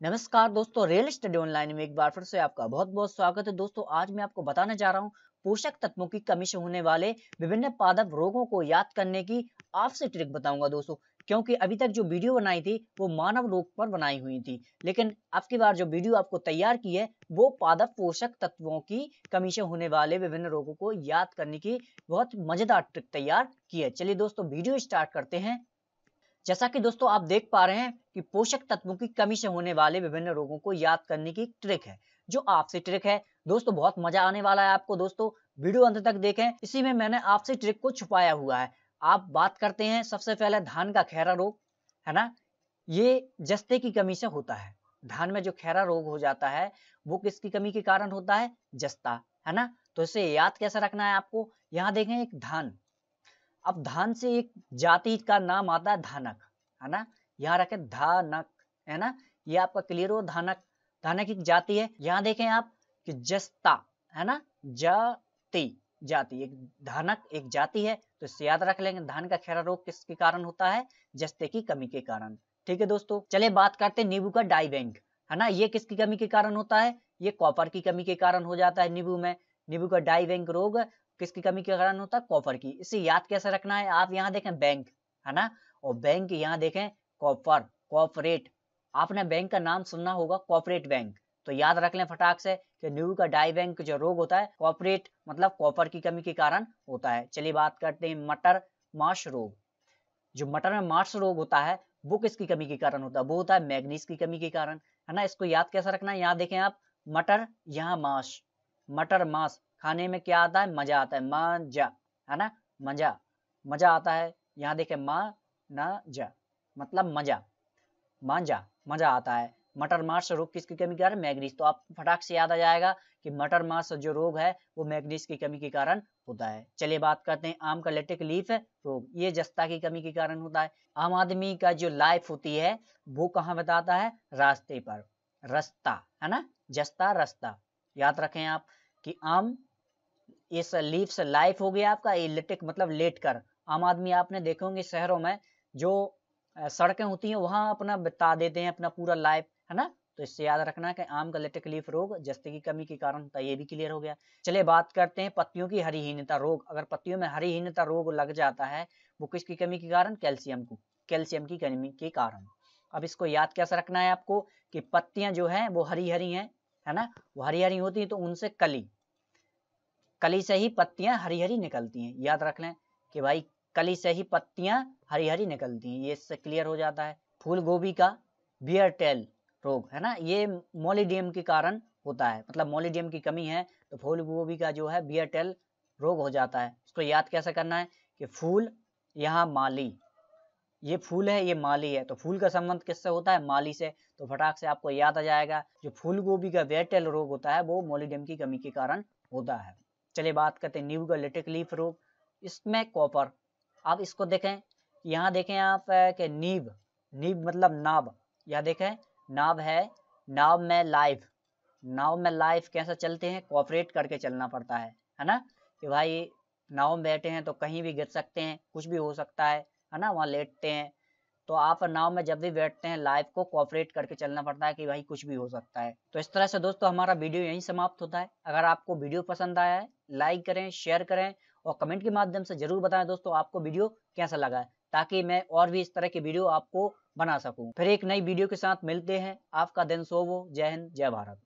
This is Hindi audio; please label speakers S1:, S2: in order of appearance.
S1: नमस्कार दोस्तों रियल स्टडी ऑनलाइन में एक बार फिर से आपका बहुत बहुत स्वागत है। दोस्तों, आज मैं आपको बताने जा रहा हूँ, पोषक तत्वों की कमी से होने वाले विभिन्न पादप रोगों को याद करने की आपसे ट्रिक बताऊँगा दोस्तों, क्योंकि अभी तक जो वीडियो बनाई थी, वो मानव रोग पर बनाई हुई थी। लेकिन अब की बार जो वीडियो आपको तैयार की है, वो पादप पोषक तत्वों की कमी से होने वाले विभिन्न रोगों को याद करने की बहुत मज़ेदार ट्रिक तैयार की है। चलिए दोस्तों, वीडियो स्टार्ट करते हैं। जैसा कि दोस्तों आप देख पा रहे हैं कि पोषक तत्वों की कमी से होने वाले विभिन्न रोगों को याद करने की ट्रिक है, जो आपसे ट्रिक है। दोस्तों, बहुत मज़ा आने वाला है आपको दोस्तों। वीडियो अंत तक देखें। इसी में मैंने आपसे ट्रिक को छुपाया हुआ है। आप बात करते हैं सबसे पहले धान का खैरा रोग, है ना? ये जस्ते की कमी से होता है। धान में जो खैरा रोग हो जाता है, वो किसकी कमी के कारण होता है? जस्ता, है ना? तो इसे याद कैसे रखना है आपको? यहाँ देखें एक धान। अब धान से एक जाति का नाम आता है धानक, है ना? यहाँ रखे धानक, है ना? ये आपका क्लियर हो? धानक। धानक एक जाति है। यहाँ देखें आप कि जस्ता, है ना? जाति जाति। एक धानक एक जाति है तो इससे याद रख लेंगे, धान का खेरा रोग किसके कारण होता है? जस्ते की कमी के कारण। ठीक है दोस्तों चले बात करते नींबू का डाई बैंक है ना? ये किसकी कमी के कारण होता है? ये कॉपर की कमी के कारण हो जाता है नींबू में। नींबू का डाई बैंक रोग किसकी कमी के कारण होता है? कॉपर की। इसे याद कैसे रखना है? आप यहाँ देखें बैंक, है ना? और बैंक यहाँ देखें कॉपर, कॉपरेट। आपने बैंक का नाम सुनना होगा, कॉपरेट बैंक। तो याद रख लें फटाक से कि न्यू का डाई बैंक जो रोग होता है, कॉपरेट मतलब कॉपर की कमी के कारण होता है। चलिए बात करते हैं मटर माश रोग। जो मटर में मार्स रोग होता है, वो किसकी कमी के कारण होता है? वो होता है मैग्नीज की कमी के कारण, है ना? इसको याद कैसे रखना है? यहाँ देखें आप, मटर, यहाँ माश मटर मांस खाने में क्या आता है? मज़ा आता है। मज़ा, है ना? मज़ा। मज़ा आता है। यहाँ देखे, मा, न, जा। मतलब मज़ा। मांजा, मज़ा आता है। मटर मार्स रोग किसकी कमी के कारण? मैग्नीज। तो आप फटाक से याद आ जाएगा कि मटर मार्स जो रोग है, वो मैग्नीज की कमी के कारण होता है। चलिए बात करते हैं। आम का लेटिक लीफ रोग। ये जस्ता की कमी के कारण होता है। आम आदमी का जो लाइफ होती है, वो कहाँ बताता है? रास्ते पर। रास्ता, है ना? जस्ता, रास्ता। याद रखें आप कि आम इस लीव से लाइफ हो गया आपका, इलेक्ट्रिक मतलब लेट कर। आम आदमी आपने देखे होंगे शहरों में, जो सड़कें होती हैं, वहाँ अपना बिता देते हैं, अपना पूरा लाइफ, है ना? तो इससे याद रखना कि आम का लेटिक लीफ रोग, जस्ते की कमी के कारण होता है ये भी क्लियर हो गया। चलिए बात करते हैं पत्तियों की हरिहीनता रोग। अगर पत्तियों में हरिहीनता रोग लग जाता है, वो किसकी कमी के कारण? कैल्शियम को, कैल्शियम की कमी के कारण। अब इसको याद कैसे रखना है आपको कि पत्तियाँ जो है, वो हरी हरी हैं, है ना? वो हरी हरी होती है तो उनसे कली। कली से ही पत्तियाँ हरी हरी निकलती हैं। याद रख लें कि भाई कली से ही पत्तियाँ हरी हरी निकलती हैं। ये इससे क्लियर हो जाता है। फूल गोभी का बियर टेल रोग, है ना? ये मोलिडियम के कारण होता है। मतलब मोलिडियम की कमी है तो फूल गोभी का जो है बियर टेल रोग हो जाता है। इसको याद कैसे करना है कि फूल यहाँ माली, ये फूल है, ये माली है। तो फूल का संबंध किससे होता है? माली से। तो फटाक से आपको याद आ जाएगा, जो फूल गोभी का वेटेल रोग होता है, वो मोलिडियम की कमी के कारण होता है। चलिए बात करते हैं न्यू लिटिक लीफ रोग। इसमें कॉपर, आप इसको देखें, यहाँ देखें आप कि नीब नीब मतलब नाव, यह देखें, नाव है, नाव में लाइफ, नाव में लाइफ कैसे चलते हैं, कॉपरेट करके चलना पड़ता है है ना? कि भाई नाव में बैठे हैं तो कहीं भी गिर सकते हैं, कुछ भी हो सकता है है ना? वहाँ लेटते हैं तो आप नाव में जब भी बैठते हैं लाइफ को कॉपरेट करके चलना पड़ता है कि भाई कुछ भी हो सकता है। तो इस तरह से दोस्तों, हमारा वीडियो यहीं समाप्त होता है। अगर आपको वीडियो पसंद आया है लाइक करें शेयर करें और कमेंट के माध्यम से ज़रूर बताएँ दोस्तों, आपको वीडियो कैसा लगा है, ताकि मैं और भी इस तरह की वीडियो आपको बना सकूँ। फिर एक नई वीडियो के साथ मिलते हैं। आपका दिन शोभ हो जय हिंद, जय भारत।